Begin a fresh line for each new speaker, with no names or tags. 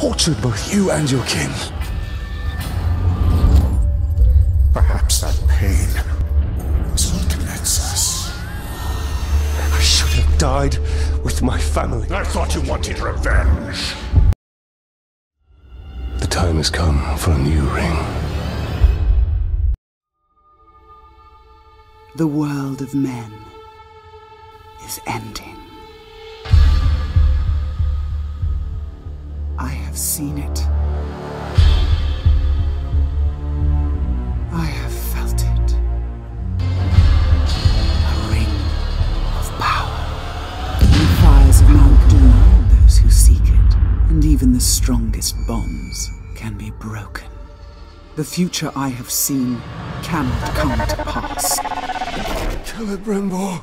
tortured both you and your kin. Perhaps that pain is what connects us. I should have died with my family.
I thought you wanted revenge.
The time has come for a new ring.
The world of men is ending. Have seen it. I have felt it. A ring of power. The fires of Mount Doom those who seek it, and even the strongest bonds can be broken. The future I have seen cannot come to pass.
Celebrimbor.